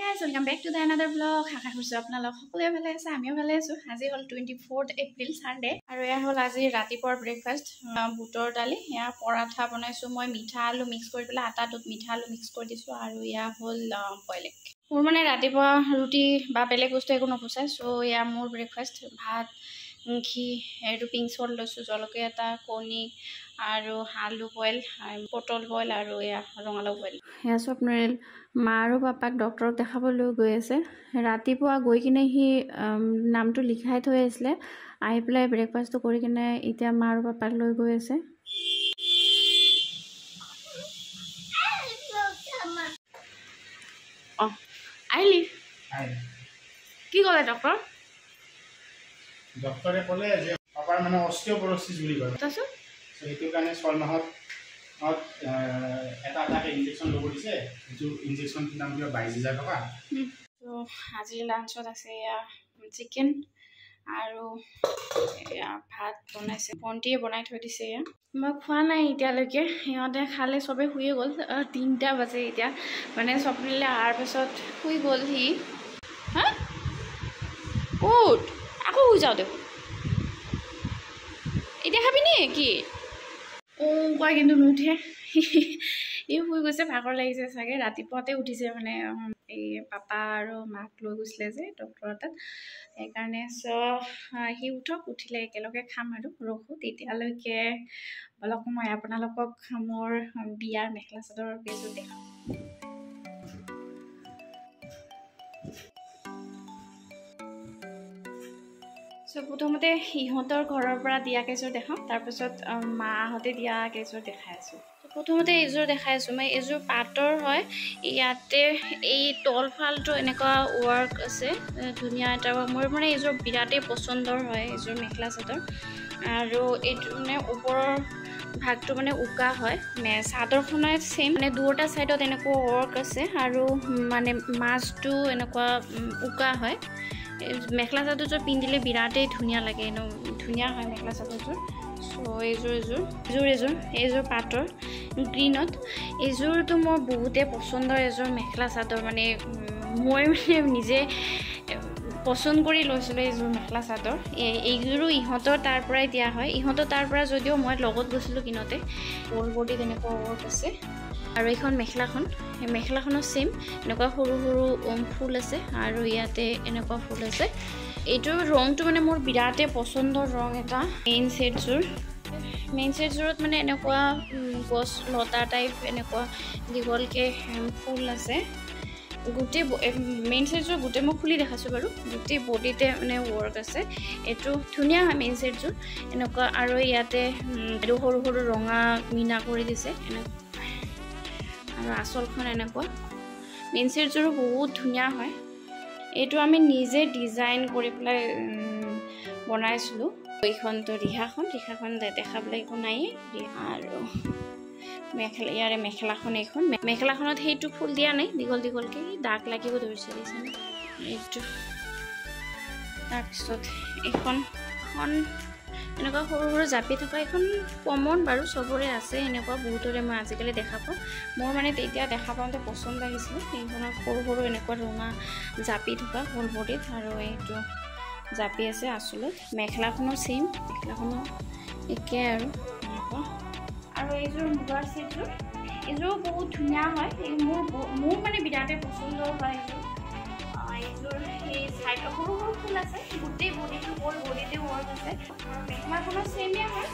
Guys welcome back to the another vlog আশা কৰিছোঁ আপোনালোক সকলোৱে ভালে আছে আমিও ভালে আছোঁ। আজি হ'ল টুৱেণ্টি ফ'ৰ্থ এপ্ৰিল ছানডে আৰু এয়া হ'ল আজি ৰাতিপুৱাৰ ব্ৰেকফাষ্ট বুটৰ দালি। এয়া পৰাঠা বনাইছোঁ মই মিঠা আলু মিক্স কৰি পেলাই আটাটোত মিঠা আলু মিক্স কৰি দিছোঁ। আৰু এয়া হ'ল বইল এগ মোৰ মানে ৰাতিপুৱা ৰুটি বা বেলেগ বস্তু একো নোপোচাই চ' এয়া মোৰ ব্ৰেকফাষ্ট ভাত ঘি এইটো পিংক চল্ট লৈছোঁ জলকীয়া এটা কণী আৰু আলু বইল পটল বইল আৰু এয়া ৰঙালাও বইল সেয়া স্বপ্নৰেল মা আৰু পাপাক ডক্টৰক দেখাবলৈ গৈ আছে। ৰাতিপুৱা গৈ কিনে সি নামটো লিখাই থৈ আহিছিলে। আহি পেলাই ব্ৰেকফাষ্টটো কৰি কিনে এতিয়া মা আৰু পাপাক লৈ গৈ আছে। অঁ আহিলি কি ক'লে ডক্টৰ? ডক্টৰে ক'লে যে পাপাৰ মানে অষ্টিঅ'পৰচিছ বুলি কয়। তাৰপিছত সেইটো কাৰণে ছয় মাহত এটা এটাকৈ ইনজেকশ্যন ল'ব দিছে। সেইটো ইনজেকশ্যনটোৰ দাম কিবা বাইছ হাজাৰ টকা। আজিৰ লাঞ্চত আছে এয়া চিকেন আৰু ভাত বনাইছে ভণ্টিয়ে বনাই থৈ দিছে এয়া। মই খোৱা নাই এতিয়ালৈকে সিহঁতে খালে চবেই শুয়ে গ'ল তিনিটা বাজে এতিয়া। মানে স্বপ্নিলে অহাৰ পাছত শুই গ'ল সি। উঠ আকৌ শুই যাওঁ দেখোন। এতিয়া খাবি নে কি? অঁ কোৱা কিন্তু নুঠে। ই শুই গৈছে ভাগৰ লাগিছে চাগে ৰাতিপুৱাতে উঠিছে মানে এই পাপা আৰু মাক লৈ গৈছিলে যে ডক্টৰৰ তাত। সেইকাৰণে চ' সি উঠক উঠিলে একেলগে খাম আৰু ৰখোঁ। তেতিয়ালৈকে অলপ সময় আপোনালোকক মোৰ বিয়াৰ মেখেলা চাদৰৰ কেইযোৰ দেখাম। চ' প্ৰথমতে সিহঁতৰ ঘৰৰ পৰা দিয়া কেইযোৰ দেখাওঁ তাৰপিছত মাহঁতে দিয়া কেইযোৰ দেখাই আছোঁ। প্ৰথমতে এইযোৰ দেখাই আছোঁ মই এইযোৰ পাটৰ হয় ইয়াতে এই তলফালটো এনেকুৱা ৱৰ্ক আছে ধুনীয়া এটা মোৰ মানে এইযোৰ বিৰাটেই পচন্দৰ হয় এইযোৰ মেখেলা চাদৰ। আৰু এইটো মানে ওপৰৰ ভাগটো মানে উকা হয় মে- চাদৰখনত ছেইম মানে দুয়োটা ছাইডত এনেকুৱা ৱৰ্ক আছে আৰু মানে মাজটো এনেকুৱা উকা হয়। মেখেলা চাদৰযোৰ পিন্ধিলে বিৰাটেই ধুনীয়া লাগে এনেও ধুনীয়া হয় মেখেলা চাদৰযোৰ। চ' এইযোৰ এযোৰ এযোৰ এযোৰ এইযোৰ পাটৰ গ্ৰীণত। এইযোৰটো মোৰ বহুতেই পচন্দৰ এযোৰ মেখেলা চাদৰ মানে মই মানে নিজে পচন্দ কৰি লৈছিলোঁ এইযোৰ মেখেলা চাদৰ। এই- এইযোৰো ইহঁতৰ তাৰ পৰাই দিয়া হয়। ইহঁতৰ তাৰ পৰা যদিও মই লগত গৈছিলোঁ কিনোতে। গ'ল বডি তেনেকুৱা ৱৰ্ক আছে। আৰু এইখন মেখেলাখন সেই মেখেলাখনৰ ছেইম এনেকুৱা সৰু সৰু উম, ফুল আছে আৰু ইয়াতে এনেকুৱা ফুল আছে। এইটোৰ ৰংটো মানে মোৰ বিৰাটেই পচন্দৰ ৰং এটা মেইন ছেটযোৰ মেইন ছেটযোৰত মানে এনেকুৱা গছ লতা টাইপ এনেকুৱা দীঘলকৈ ফুল আছে। গোটেই মেইন ছেটযোৰ গোটেই মই খুলি দেখাইছোঁ বাৰু গোটেই বডিতে মানে ৱৰ্ক আছে। এইটো ধুনীয়া হয় মেইন ছেটযোৰ এনেকুৱা আৰু ইয়াতে এইটো সৰু সৰু ৰঙা মীনা কৰি দিছে এনেকুৱা আৰু আঁচলখন এনেকুৱা। মেইন ছেটযোৰো বহুত ধুনীয়া হয়। এইটো আমি নিজে ডিজাইন কৰি পেলাই বনাইছিলোঁ। এইখনতো ৰিহাখন ৰিহাখন দে- দেখাবলৈ একো ৰিহা আৰু মেখেলা ইয়াৰে মেখেলাখন এইখন। মেখেলাখনত সেইটো ফুল দিয়া নাই দীঘল দীঘলকৈ। দাগ লাগিব ধৰিছে এইটো। তাৰপিছত এইখন এনেকুৱা সৰু সৰু জাপি থকা এইখন কমন বাৰু চবৰে আছে এনেকুৱা বহুতৰে মই আজিকালি দেখা পাওঁ। মোৰ মানে তেতিয়া দেখা পাওঁতে পচন্দ আহিছিলে সেইখনত সৰু সৰু এনেকুৱা ৰঙা জাপি থকা ফুল বডিত আৰু এইটো জাপি আছে আচলত। মেখেলাখনো ছেইম মেখেলাখনো একে আৰু এনেকুৱা। আৰু এইযোৰ মুগাৰ ছেটযোৰ এইযোৰো বহুত ধুনীয়া হয় মোৰ মোৰ মানে বিৰাটেই পচন্দৰ হয় এইযোৰ। সৰু সৰু ফুল আছে। গোটেই বডিটো হ'ল বডিতে ৱৰ্ক আছে। মেখেলাখনো ছেইমে হয়।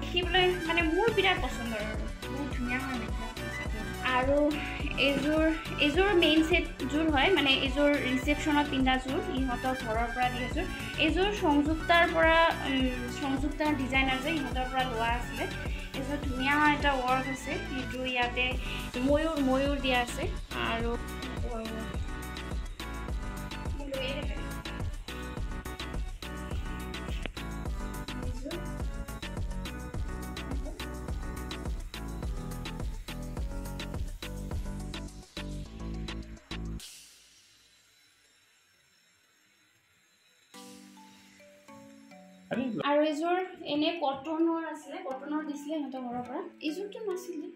দেখিবলৈ মানে মোৰ বিৰাট পচন্দৰ আৰু। বহুত ধুনীয়া হয় চাদৰ। আৰু এইযোৰ এইযোৰ মেইন ছেটযোৰ হয়। মানে এইযোৰ ৰিচেপশ্যনত পিন্ধাযোৰ ইহঁতৰ ঘৰৰ পৰা দিয়াযোৰ এইযোৰ সংযুক্তাৰ পৰা সংযুক্তাৰ ডিজাইনাৰ যে ইহঁতৰ পৰা লোৱা আছিলে। এইযোৰ ধুনীয়া এটা ৱৰ্ক আছে। সেইটো ইয়াতে ময়ূৰ ময়ূৰ দিয়া আছে। আৰু এইযোৰ এনে কটনৰ আছিলে কটনৰ দিছিলে সিহঁতৰ ঘৰৰ পৰা। এইযোৰটো নাছিলে।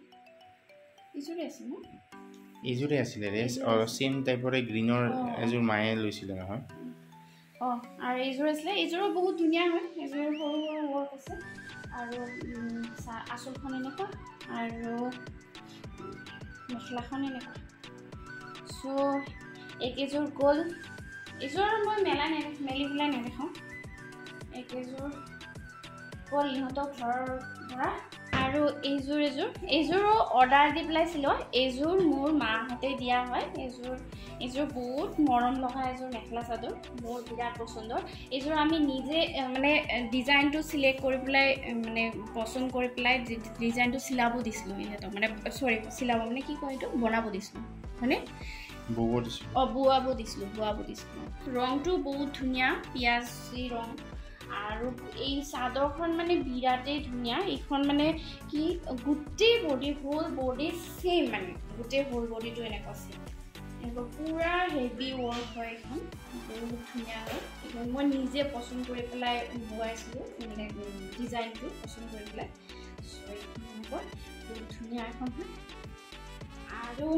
এইযোৰে আছিলে। এইযোৰে চেম টাইপৰে গ্ৰীণৰ। এযোৰ মায়ে লৈছিলে নহয়। অঁ আৰু এইযোৰ আছিলে। এইযোৰো বহুত ধুনীয়া হয় এইযোৰ সৰু সৰু ৱৰ্ক আছে। আৰু আঁচলখন এনেকুৱা আৰু মেখেলাখন এনেকুৱা। চ' এইকেইযোৰ গ'ল। এইযোৰ মই মেলা নেদেখ মেলি পেলাই নেদেখাওঁ এইকেইযোৰ গ'ল ইহঁতৰ ঘৰৰ পৰা। আৰু এইযোৰ এযোৰ। এইযোৰো অৰ্ডাৰ দি পেলাই চিলোৱা এইযোৰ মোৰ মাহঁতে দিয়া হয়। এইযোৰ এইযোৰ বহুত মৰম লগা এযোৰ মেখেলা চাদৰ মোৰ বিৰাট পচন্দৰ। এইযোৰ আমি নিজে মানে ডিজাইনটো চিলেক্ট কৰি পেলাই মানে পচন্দ কৰি পেলাই ডিজাইনটো চিলাব দিছিলোঁ ইহঁতক। মানে চৰি চিলাব মানে কি কয় এইটো? বনাব দিছিলোঁ। হয়নে? অঁ বোৱাব দিছিলোঁ বোৱাব দিছিলোঁ। ৰংটো বহুত ধুনীয়া পিঁয়াজী ৰং। আৰু এই চাদৰখন মানে বিৰাটেই ধুনীয়া এইখন মানে কি গোটেই বডি হোল বডি ছেইম মানে গোটেই হোল বডিটো এনেকুৱা ছেইম এনেকুৱা পূৰা হেভি ৱৰ্ক হয় এইখন বহুত ধুনীয়া হয়। এইখন মই নিজে পচন্দ কৰি পেলাই বোৱাইছিলোঁ মানে ডিজাইনটো পচন্দ কৰি পেলাই। চ' এইখন এনেকুৱা বহুত ধুনীয়া এখন হয় আৰু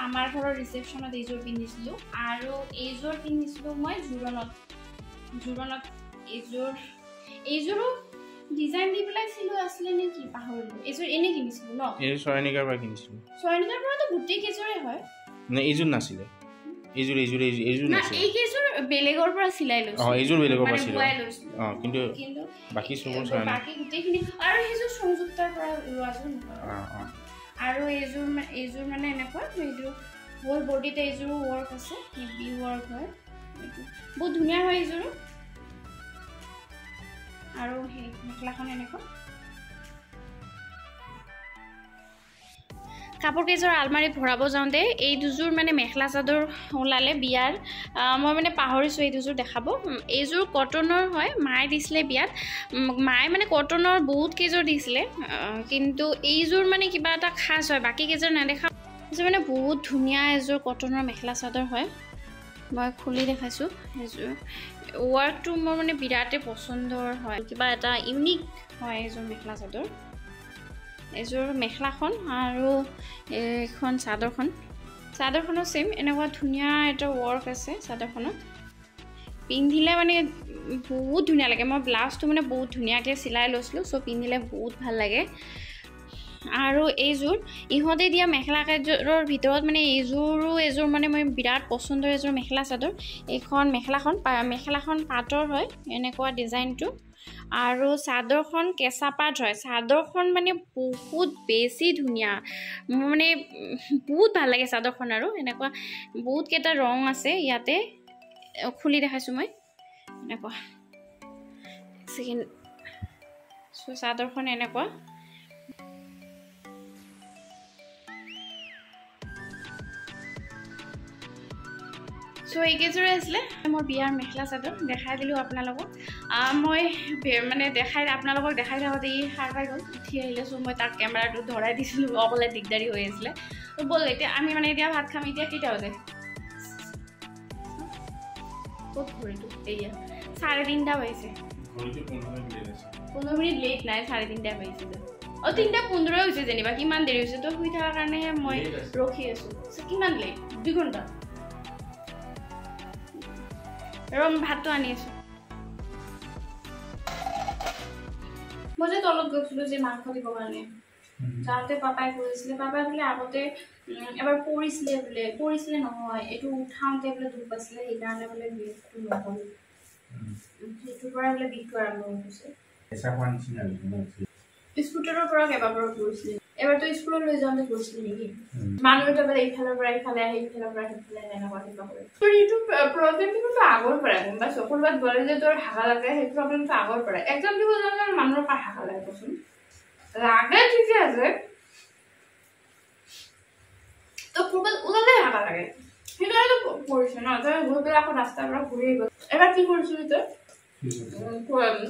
আমাৰ ঘৰৰ ৰিচেপশ্যনত এইযোৰ পিন্ধিছিলোঁ। আৰু এইযোৰ পিন্ধিছিলোঁ মই জোৰণত জোৰণত এইযোৰ এইযোৰো ডিজাইন দি পেলাই চিলোৱা আছিলে নে কি পাহৰিলোঁ। এইযোৰ এনেই কিনিছিলোঁ ন? এইযোৰ চয়নিকাৰ পৰা কিনিছিলোঁ। চয়নিকাৰ পৰাতো গোটেই কেইযোৰে হয়? নে এইযোৰ নাছিলে? এইযোৰ এইযোৰ এইযোৰ এইযোৰ নাছিলে। এইকেইযোৰ বেলেগৰ পৰা চিলাই লৈছোঁ অঁ এইযোৰ বেলেগৰ পৰা বোৱাই লৈছিলোঁ। অঁ কিন্তু বাকী চবৰ চয়নি বাকী গোটেইখিনি আৰু সেইযোৰ সংযুক্তাৰ পৰা লোৱাযোৰ নহয়। অঁ অঁ। আৰু এইযোৰ এইযোৰ মানে এনেকুৱা এইযোৰ হ'ল বডিত এইযোৰো ৱৰ্ক আছে হেভি ৱৰ্ক হয়। বহুত ধুনীয়া হয় এইযোৰো। আৰু সেই মেখেলাখন এনেকুৱা। কাপোৰ কেইযোৰ আলমাৰীত ভৰাব যাওঁতে এই দুযোৰ মানে মেখেলা চাদৰ ওলালে বিয়াৰ। মই মানে পাহৰিছোঁ এই দুযোৰ দেখাব। এইযোৰ কটনৰ হয় মায়ে দিছিলে বিয়াত। মায়ে মানে কটনৰ বহুত কেইযোৰ দিছিলে। কিন্তু এইযোৰ মানে কিবা এটা খাচ হয় বাকী কেইযোৰ নেদেখা এইযোৰ মানে বহুত ধুনীয়া এযোৰ কটনৰ মেখেলা চাদৰ হয়। মই খুলি দেখাইছোঁ এইযোৰ। ৱৰ্কটো মোৰ মানে বিৰাটেই পচন্দৰ হয়। কিবা এটা ইউনিক হয় এইযোৰ মেখেলা চাদৰ। এইযোৰ মেখেলাখন আৰু এইখন চাদৰখন। চাদৰখনো ছেইম এনেকুৱা ধুনীয়া এটা ৱৰ্ক আছে চাদৰখনত। পিন্ধিলে মানে বহুত ধুনীয়া লাগে। মই ব্লাউজটো মানে বহুত ধুনীয়াকৈ চিলাই লৈছিলোঁ চ' পিন্ধিলে বহুত ভাল লাগে। আৰু এইযোৰ ইহঁতে দিয়া মেখেলা কেইযোৰৰ ভিতৰত মানে এইযোৰো এযোৰ মানে মই বিৰাট পচন্দৰ এযোৰ মেখেলা চাদৰ। এইখন মেখেলাখন মেখেলাখন পাটৰ হয় এনেকুৱা ডিজাইনটো। আৰু চাদৰখন কেঁচা পাট হয়। চাদৰখন মানে বহুত বেছি ধুনীয়া। মোৰ মানে বহুত ভাল লাগে চাদৰখন আৰু এনেকুৱা বহুতকেইটা ৰং আছে ইয়াতে। খুলি দেখাইছোঁ মই এনেকুৱা। চাদৰখন এনেকুৱা। চ' এইকেইযোৰে আছিলে। মোৰ বিয়াৰ মেখেলা চাদৰ দেখাই দিলোঁ আপোনালোকক। মই মানে দেখাই আপোনালোকক দেখাই থাকোঁতে ই সাৰ পাই গ'ল উঠি আহিলে। চ' মই তাক কেমেৰাটো ধৰাই দিছিলোঁ অকলে দিগদাৰী হৈ আছিলে। ত' ব'ল এতিয়া আমি মানে এতিয়া ভাত খাম এতিয়া কেইটা বাজে? ক'ত ঘড়ীটো? এয়া চাৰে তিনিটা বাজিছে। পোন্ধৰ মিনিট লেট নাই চাৰে তিনিটা বাজিছে অঁ তিনিটা পোন্ধৰ হৈছে যেনিবা কিমান দেৰি হৈছে তই শুই থকাৰ কাৰণেহে মই। ৰখি আছোঁ। কিমান লেট দুই ঘণ্টা? ৰ মই ভাতটো আনি আছোঁ। মই যে তলত গৈছিলোঁ যে মাংস দিবৰ কাৰণে। যাওঁতে পাপাই কৈছিলে পাপাই বোলে আগতে এবাৰ পৰিছিলে বোলে পৰিছিলে নহয় এইটো উঠাওঁতে বোলে দুখ পাইছিলে সেইকাৰণে বোলে বিষটো নহ'ল। সেইটোৰ পৰা বোলে বিষটো আৰম্ভ হৈ গৈছে হৈছে। স্কুটাৰৰ পৰা কেইবাবাৰো পৰিছিলে। এবাৰতো স্কুলত লৈ যাওঁতে পৰিছিলে নেকি। মানুহ এটা বোলে ইফালৰ পৰা ইফালে আহি ইফালৰ পৰা সিফালে এনেকুৱা কিবা কৰে তোৰ এইটো প্ৰব্লেমটো কিন্তু আগৰ পৰাই গম পাইছ? ক'ৰবাত গ'লে যে তোৰ হাগা লাগে সেই প্ৰব্লেমটো আগৰ পৰাই। একজাম দিব যাওঁতে মানুহৰ পৰা হাগা লাগে কচোন। লাগে ঠিকে আছে। তই ক'ৰবাত ওলালে হাগা লাগে। সেইকাৰণে পৰিছে ন? তই গৈ পেলাই আকৌ ৰাস্তাৰ পৰা ঘূৰি গ'ল। এবাৰ কি কৰিছিলি তই?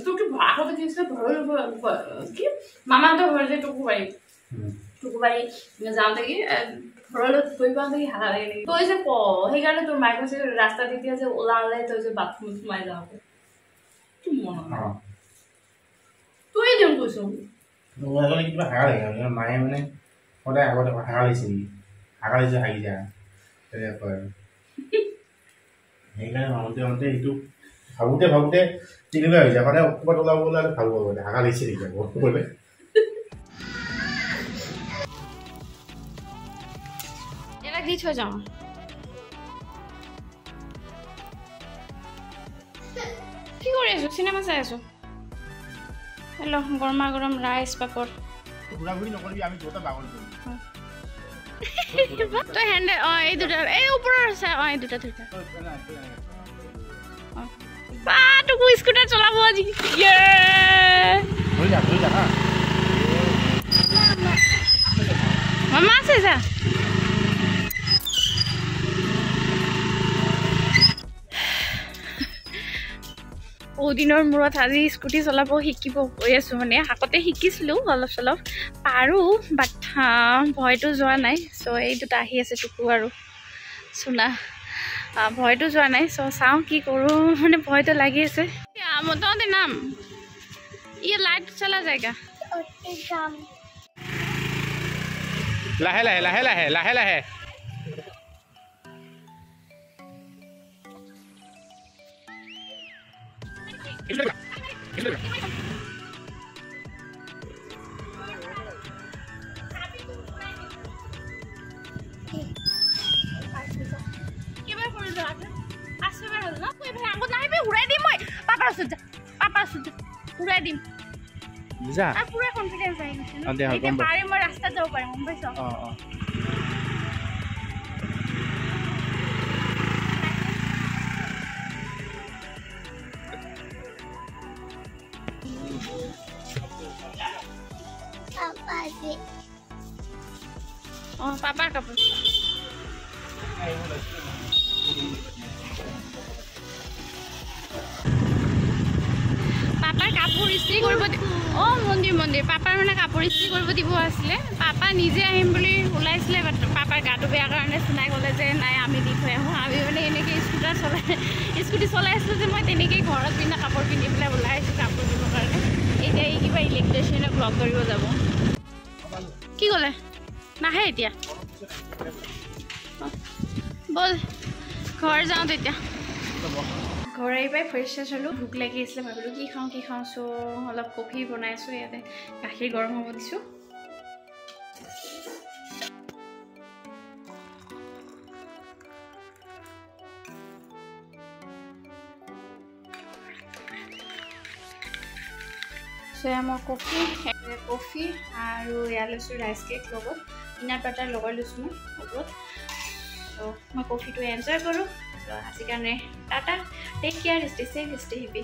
তোকে আগতে কি হৈছিলে ঘৰৰ কি মামাহঁতৰ ঘৰ যে টুকুবাৰী উম। টুকুবাৰী যাওঁতে কি এ, ঘৰলৈ গৈ পাওঁতে কি হাগা লাগে নেকি তই যে ক সেইকাৰণে তোৰ মায়ে কৈছে ৰাস্তা তেতিয়া যে ওলালে তই যে বাথৰুমত সোমাই যাওঁতে তোৰ মনত নাই। অঁ। তই যেন কৈছ। ওলাই গ'লে কিবা হাগা লাগে আৰু মায়ে মানে সদায় আগতে হাগা লাগিছে নেকি? হাগা লাগিছে হাগি যা তেনেকৈ কয় আৰু। সেইকাৰণে ভাবোঁতে ভাবোঁতে এইটো ভাবোঁতে ভাবোঁতে তেনেকুৱা হৈ যায়। সদায় ক'ৰবাত ওলাব ওলালে মানে হাগা লাগিছে নেকি? আকৌ দি থৈ যাওঁ কি কৰি আছো? চিনেমা চাই আছো? হেল্ল' গৰমা গৰম ৰাইচ পাপৰ। তই হেণ্ডেল অঁ এই দুটা এই ওপৰৰ আছে অঁ এই দুটা দুটা। বা তোক স্কুটাৰ চলাব আজি। মামা আছে যা। বহুদিনৰ মূৰত আজি স্কুটি চলাব শিকিব গৈ আছোঁ মানে। আগতে শিকিছিলোঁ অলপ চলপ। পাৰোঁ বাট ভয়টো যোৱা নাই। চ' এই দুটা আহি আছে টুকু আৰু। চুনা ভয়টো যোৱা নাই। চ' চাওঁ কি কৰোঁ। মানে ভয়টো লাগি আছে। মোটামুটি নাম ই লাইট চলা জেগা লাহে লাহে লাহে লাহে লাহে লাহে। আৰু পুৰা কনফিডেঞ্চ আহি গৈছে ন? এতিয়া। পাৰিম মই ৰাস্তাত যাব পাৰিম গম পাইছ? অঁ পাপাৰ কাপোৰ পাপাৰ কাপোৰ ইস্ত্ৰি কৰিব অঁ মন্দিৰ মন্দিৰ পাপাৰ মানে কাপোৰ ইস্ত্ৰি কৰিব দিব আছিলে। পাপা নিজে আহিম বুলি ওলাইছিলে পাপাৰ গাটো বেয়া কাৰণে চুনাই ক'লে যে নাই আমি দি থৈ আহোঁ। আমি মানে এনেকৈ স্কুটাৰ চলাই স্কুটি চলাই আছিলোঁ যে মই তেনেকৈয়ে ঘৰত পিন্ধা কাপোৰ পিন্ধি পেলাই ওলাই আহিছোঁ কাপোৰ দিবৰ কাৰণে। এতিয়া এই কিবা ইলেক্ট্ৰিচিয়ানক লগ কৰিব যাব। কি ক'লে? নাহে এতিয়া। ব'ল ঘৰ যাওঁ তেতিয়া ঘৰ আহি পাই ফ্ৰেছ চেছ হ'লোঁ ভোক লাগি আছিলে ভাবিলোঁ কি খাওঁ কি খাওঁ চ' অলপ কফি বনাইছোঁ ইয়াতে গাখীৰ গৰম হ'ব দিছোঁ। চ' মই কফি কফি আৰু এয়া লৈছোঁ ৰাইচ কেক লগত পিনাট বাটাৰ লগাই লৈছোঁ মই ওপৰত চ' মই কফিটো এনজয় কৰোঁ। চ' আজিৰ কাৰণে tata. Take care stay safe stay happy